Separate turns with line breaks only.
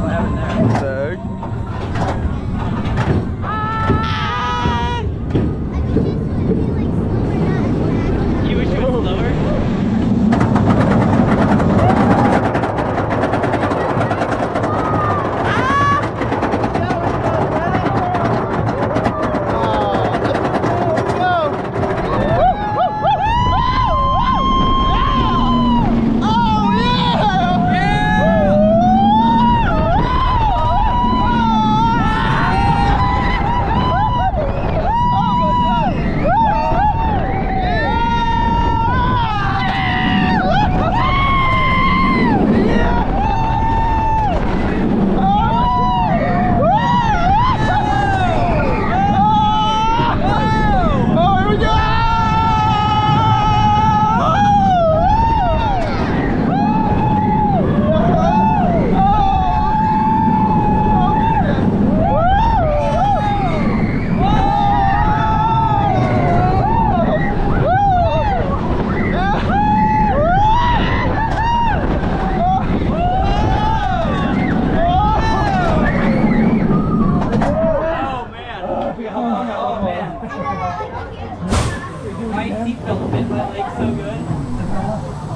So,
My seatbelt fit my leg so good.